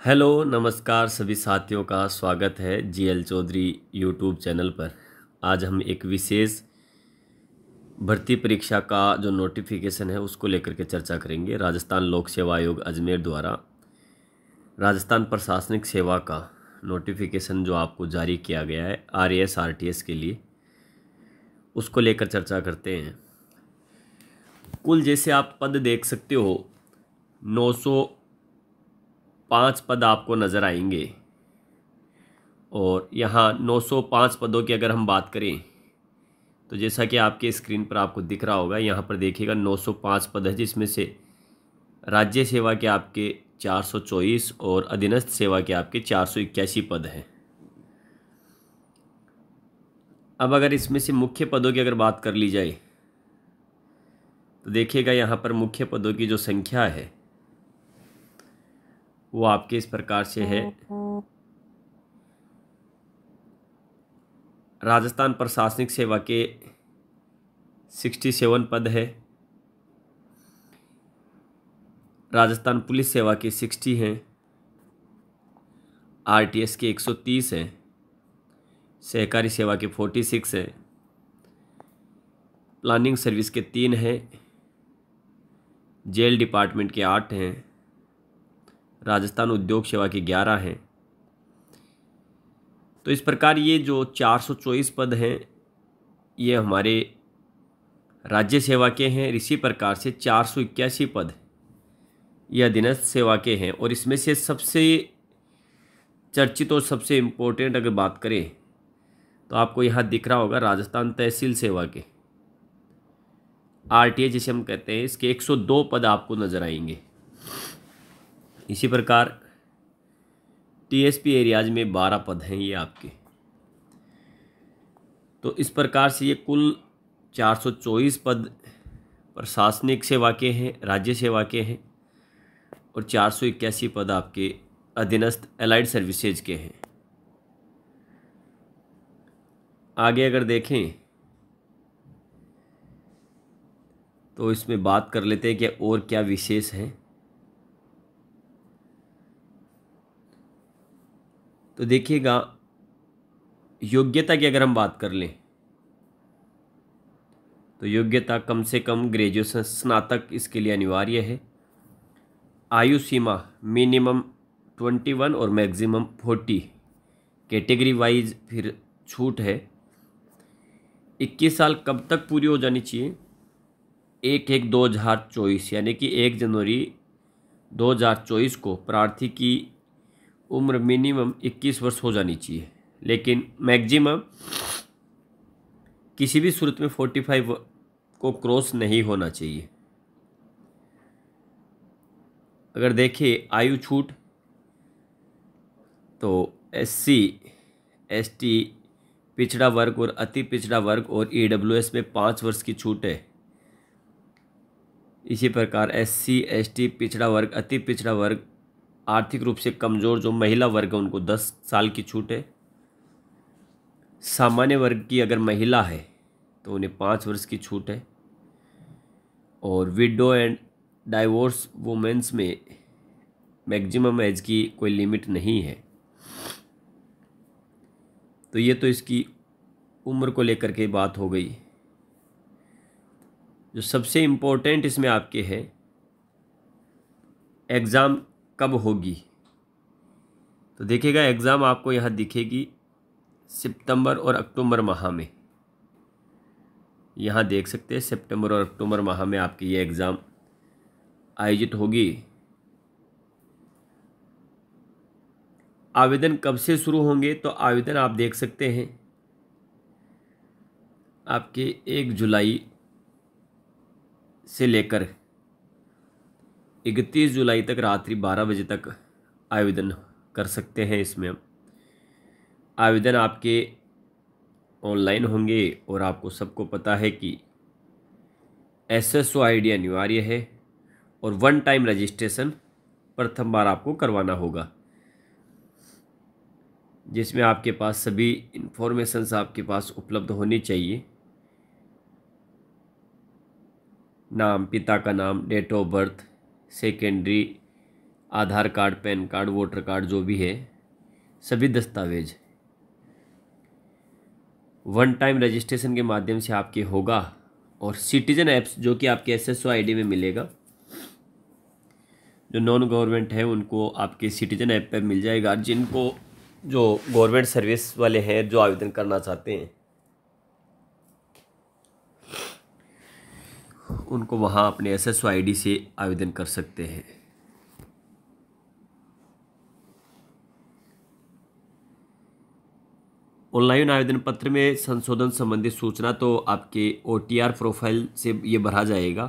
Hello, नमस्कार सभी साथियों का स्वागत है G L Chaudhary YouTube channel पर। आज हम एक विशेष भर्ती परीक्षा का जो नोटिफिकेशन है, उसको लेकर के चर्चा करेंगे। राजस्थान लोक सेवा आयोग अजमेर द्वारा राजस्थान प्रशासनिक सेवा का नोटिफिकेशन जो आपको जारी किया गया है R S R T S के लिए, उसको लेकर चर्चा करते हैं। कुल जैसे आप पद देख सकते हो, नौ सौ पाँच पद आपको नज़र आएँगे। और यहाँ नौ सौ पाँच पदों की अगर हम बात करें तो जैसा कि आपके स्क्रीन पर आपको दिख रहा होगा, यहाँ पर देखिएगा नौ सौ पाँच पद है, जिसमें से राज्य सेवा के आपके चार सौ चौबीस और अधीनस्थ सेवा के आपके चार सौ इक्यासी पद हैं। अब अगर इसमें से मुख्य पदों की अगर बात कर ली जाए तो देखिएगा यहाँ पर मुख्य पदों की जो संख्या है वो आपके इस प्रकार से है। राजस्थान प्रशासनिक सेवा के सिक्सटी सेवन पद है। राजस्थान पुलिस सेवा के सिक्सटी हैं। आरटीएस के एक सौ तीस हैं। सहकारी सेवा के फोर्टी सिक्स हैं। प्लानिंग सर्विस के तीन हैं। जेल डिपार्टमेंट के आठ हैं। राजस्थान उद्योग सेवा के ग्यारह हैं। तो इस प्रकार ये जो चार सौ चौबीस पद हैं, ये हमारे राज्य सेवा के हैं। इसी प्रकार से चार सौ इक्यासी पद ये अधीनस्थ सेवा के हैं। और इसमें से सबसे चर्चित और सबसे इम्पोर्टेंट अगर बात करें तो आपको यहाँ दिख रहा होगा राजस्थान तहसील सेवा के। आर टी जिसे हम कहते हैं, इसके 102 पद आपको नज़र आएँगे। इसी प्रकार टीएसपी एरियाज़ में बारह पद हैं ये आपके। तो इस प्रकार से ये कुल चार सौ चौबीस पद प्रशासनिक सेवा के हैं, राज्य सेवा के हैं और चार सौ इक्यासी पद आपके अधीनस्थ एलाइड सर्विसेज़ के हैं। आगे अगर देखें तो इसमें बात कर लेते हैं कि और क्या विशेष हैं। तो देखिएगा, योग्यता की अगर हम बात कर लें तो योग्यता कम से कम ग्रेजुएशन स्नातक इसके लिए अनिवार्य है। आयु सीमा मिनिमम ट्वेंटी वन और मैक्सिमम फोर्टी कैटेगरी वाइज फिर छूट है। इक्कीस साल कब तक पूरी हो जानी चाहिए? एक एक दो हज़ार चौबीस, यानी कि एक जनवरी दो हज़ार चौबीस को प्रार्थी की उम्र मिनिमम इक्कीस वर्ष हो जानी चाहिए। लेकिन मैक्सिमम किसी भी सूरत में फोर्टी फाइव को क्रॉस नहीं होना चाहिए। अगर देखिए, आयु छूट तो एस सी एस टी पिछड़ा वर्ग और अति पिछड़ा वर्ग और ई डब्ल्यू एस में पाँच वर्ष की छूट है। इसी प्रकार एस सी एस टी पिछड़ा वर्ग, अति पिछड़ा वर्ग आर्थिक रूप से कमज़ोर जो महिला वर्ग है, उनको दस साल की छूट है। सामान्य वर्ग की अगर महिला है तो उन्हें पाँच वर्ष की छूट है। और विडो एंड डाइवोर्स वुमेंस में मैक्सिमम एज की कोई लिमिट नहीं है। तो ये तो इसकी उम्र को लेकर के बात हो गई। जो सबसे इम्पोर्टेंट इसमें आपके है एग्ज़ाम कब होगी? तो देखिएगा एग्ज़ाम आपको यहाँ दिखेगी सितंबर और अक्टूबर माह में। यहाँ देख सकते हैं, सितंबर और अक्टूबर माह में आपकी ये एग्ज़ाम आयोजित होगी। आवेदन कब से शुरू होंगे? तो आवेदन आप देख सकते हैं, आपके एक जुलाई से लेकर इकतीस जुलाई तक रात्रि बारह बजे तक आवेदन कर सकते हैं इसमें। आवेदन आपके ऑनलाइन होंगे और आपको सबको पता है कि S S O I D अनिवार्य है और वन टाइम रजिस्ट्रेशन प्रथम बार आपको करवाना होगा। जिसमें आपके पास सभी इंफॉर्मेशंस आपके पास उपलब्ध होनी चाहिए। नाम, पिता का नाम date of birth secondary Aadhaar card, PAN card voter card जो भी है, सभी दस्तावेज़। वन टाइम रजिस्ट्रेशन के माध्यम से आपके होगा और सिटीजन ऐप्स जो कि आपके एस एस में मिलेगा, जो नॉन गवर्नमेंट है, उनको आपके सिटीजन ऐप पर मिल जाएगा। जिनको जो गवर्नमेंट सर्विस वाले हैं, जो आवेदन करना चाहते हैं उनको वहाँ अपने एस एस आई डी से आवेदन कर सकते हैं। ऑनलाइन आवेदन पत्र में संशोधन संबंधी सूचना तो आपके ओटीआर प्रोफ़ाइल से ये भरा जाएगा।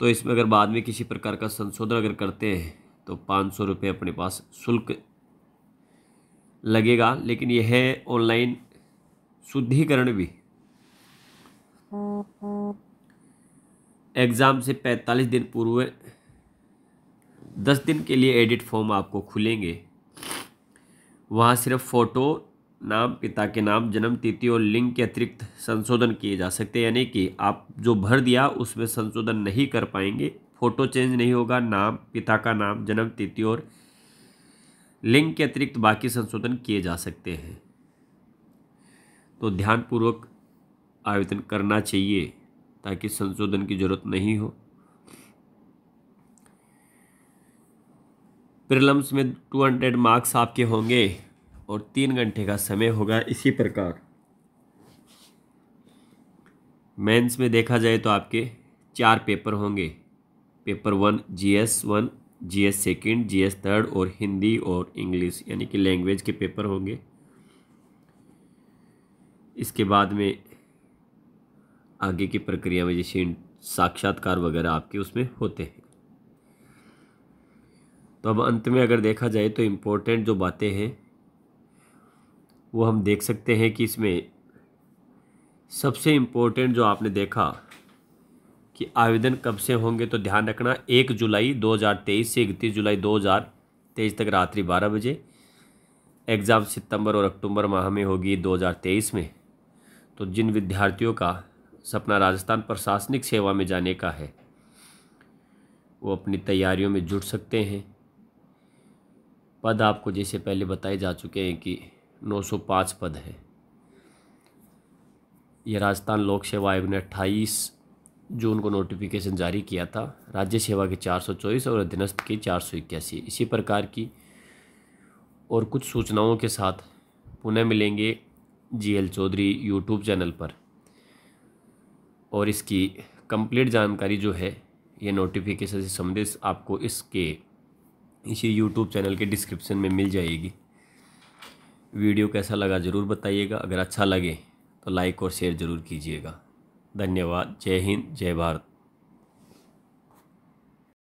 तो इसमें अगर बाद में किसी प्रकार का संशोधन अगर करते हैं तो पाँच सौ रुपये अपने पास शुल्क लगेगा। लेकिन यह है ऑनलाइन शुद्धिकरण भी। एग्ज़ाम से 45 दिन पूर्व 10 दिन के लिए एडिट फॉर्म आपको खुलेंगे। वहाँ सिर्फ़ फ़ोटो, नाम, पिता के नाम, जन्म तिथि और लिंग के अतिरिक्त संशोधन किए जा सकते हैं। यानी कि आप जो भर दिया, उसमें संशोधन नहीं कर पाएँगे। फ़ोटो चेंज नहीं होगा, नाम, पिता का नाम, जन्म तिथि और लिंग के अतिरिक्त बाकी संशोधन किए जा सकते हैं। तो ध्यानपूर्वक आवेदन करना चाहिए। ताकि संशोधन की ज़रूरत नहीं हो। प्रिलम्स में 200 मार्क्स आपके होंगे और तीन घंटे का समय होगा इसी प्रकार। मेंस में देखा जाए तो आपके चार पेपर होंगे। Paper one GS one, GS second, GS third और हिंदी और इंग्लिश, यानी कि लैंग्वेज के पेपर होंगे। इसके बाद में आगे की प्रक्रिया में जैसे साक्षात्कार वगैरह आपके उसमें होते हैं। तो अब अंत में अगर देखा जाए तो इम्पोर्टेंट जो बातें हैं, वो हम देख सकते हैं कि इसमें सबसे इम्पोर्टेंट जो आपने देखा कि आवेदन कब से होंगे तो ध्यान रखना एक जुलाई 2023 से इकतीस जुलाई 2023 तक रात्रि बारह बजे। एग्ज़ाम सितंबर और अक्टूबर माह में होगी 2023 में। तो जिन विद्यार्थियों का सपना राजस्थान प्रशासनिक सेवा में जाने का है। वो अपनी तैयारियों में जुट सकते हैं। पद आपको जैसे पहले बताए जा चुके हैं कि 905 पद हैं। यह राजस्थान लोक सेवा आयोग ने अट्ठाईस जून को नोटिफिकेशन जारी किया था। राज्य सेवा के चार सौ चौबीस और अधीनस्थ की चार इसी प्रकार की और कुछ सूचनाओं के साथ पुनः मिलेंगे G L Chaudhary YouTube channel पर। और इसकी कंप्लीट जानकारी जो है, ये नोटिफिकेशन से संदेश आपको इसके, इसी यूट्यूब चैनल के डिस्क्रिप्शन में मिल जाएगी। वीडियो कैसा लगा ज़रूर बताइएगा। अगर अच्छा लगे तो लाइक और शेयर ज़रूर कीजिएगा। धन्यवाद। जय हिंद, जय भारत।